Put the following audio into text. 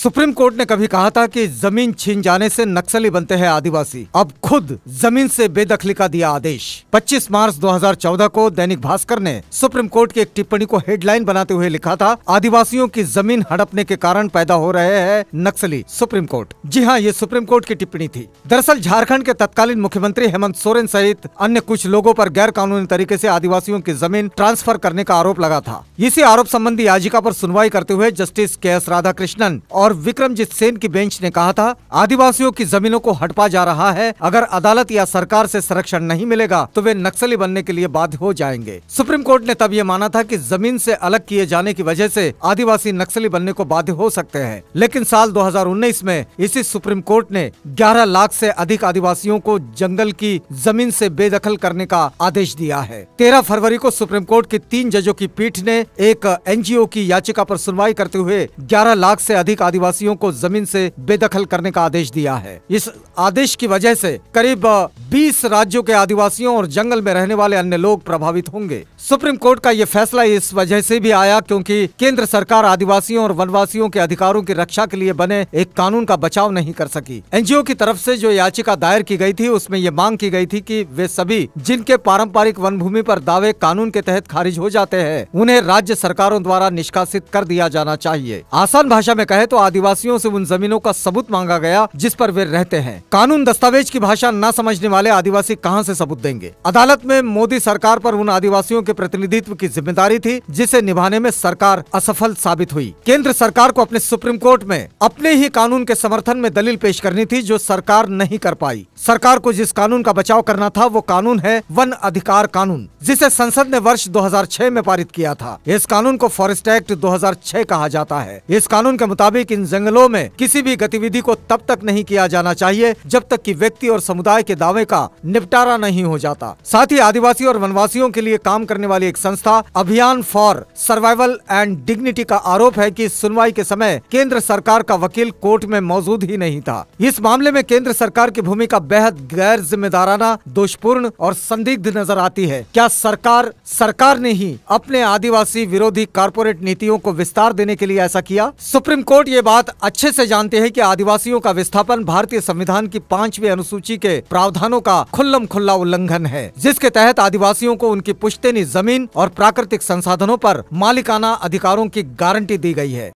Supreme court ने कभी कहा था कि ज़मीन छीन जाने से नक्सली बनते हैं आदिवासी। अब खुद ज़मीन से बेदखली का दिया आदेश। 25 मार्च 2014 को दैनिक भास्कर ने सुप्रीम कोर्ट की एक टिप्पणी को हेडलाइन बनाते हुए लिखा था, आदिवासियों की ज़मीन हड़पने के कारण पैदा हो रहे हैं नक्सली, सुप्रीम कोर्ट। जी हाँ ये सुप्रीम कोर्ट की टिप्पणी थी। दरअसल झारखंड के तत्कालीन मुख्यमंत्री हेमंत सोरेन सहित अन्य कुछ लोगों आरोप गैर कानूनी तरीके ऐसी आदिवासियों की ज़मीन ट्रांसफ़र करने का आरोप लगा था। इसी आरोप संबंधी याचिका आरोप सुनवाई करते हुए जस्टिस के एस राधाकृष्णन और विक्रमजीत सेन की बेंच ने कहा था, आदिवासियों की जमीनों को हटपा जा रहा है, अगर अदालत या सरकार से संरक्षण नहीं मिलेगा तो वे नक्सली बनने के लिए बाध्य हो जाएँगे। सुप्रीम कोर्ट ने तब ये माना था कि ज़मीन से अलग किए जाने की वजह से आदिवासी नक्सली बनने को बाध्य हो सकते हैं। लेकिन साल 2019 में इसी सुप्रीम कोर्ट ने 11 लाख से अधिक आदिवासियों को जंगल की ज़मीन से बेदखल करने का आदेश दिया है। तेरह फरवरी को सुप्रीम कोर्ट की तीन जजों की पीठ ने एक एनजीओ की याचिका पर सुनवाई करते हुए 11 लाख से अधिक आदिवासियों को ज़मीन से बेदखल करने का आदेश दिया है। इस आदेश की वजह से करीब 20 राज्यों के आदिवासियों और जंगल में रहने वाले अन्य लोग प्रभावित होंगे। सुप्रीम कोर्ट का ये फैसला इस वजह से भी आया क्योंकि केंद्र सरकार आदिवासियों और वनवासियों के अधिकारों की रक्षा के लिए बने एक कानून का बचाव नहीं कर सकी। एनजीओ की तरफ़ से जो याचिका दायर की गई थी, उसमें ये मांग की गई थी कि वे सभी जिनके पारंपरिक वन भूमि पर दावे कानून के तहत खारिज हो जाते हैं, उन्हें राज्य सरकारों द्वारा निष्कासित कर दिया जाना चाहिए। आसान भाषा में कहे तो आदिवासियों से उन जमीनों का सबूत मांगा गया, जिस पर वे रहते हैं। कानून दस्तावेज़ की भाषा न समझने वाले आदिवासी कहाँ से सबूत देंगे? अदालत में मोदी सरकार पर उन आदिवासियों के प्रतिनिधित्व की ज़िम्मेदारी थी, जिसे निभाने में सरकार असफल साबित हुई। केंद्र सरकार को अपने सुप्रीम कोर्ट में अपने ही कानून के समर्थन में दलील पेश करनी थी, जो सरकार नहीं कर पाई। सरकार को जिस कानून का बचाव करना था, वो कानून है वन अधिकार कानून, जिसे संसद ने वर्ष 2006 में पारित किया था। इस कानून को फॉरेस्ट एक्ट 2006 कहा जाता है। इस कानून के मुताबिक इन जंगलों में किसी भी गतिविधि को तब तक नहीं किया जाना चाहिए जब तक कि व्यक्ति और समुदाय के दावे का निपटारा नहीं हो जाता। साथ ही आदिवासी और वनवासियों के लिए काम करने वाली एक संस्था, अभियान फॉर सर्वाइवल एंड डिग्निटी का आरोप है की सुनवाई के समय केंद्र सरकार का वकील कोर्ट में मौजूद ही नहीं था। इस मामले में केंद्र सरकार की भूमिका बेहद गैर जिम्मेदाराना दोषपूर्ण और संदिग्ध नज़र आती है। क्या सरकार सरकार ने ही अपने आदिवासी विरोधी कारपोरेट नीतियों को विस्तार देने के लिए ऐसा किया? सुप्रीम कोर्ट ये बात अच्छे से जानते हैं कि आदिवासियों का विस्थापन भारतीय संविधान की पांचवी अनुसूची के प्रावधानों का खुल्लम खुल्ला उल्लंघन है, जिसके तहत आदिवासियों को उनकी पुश्तैनी ज़मीन और प्राकृतिक संसाधनों पर मालिकाना अधिकारों की गारंटी दी गई है।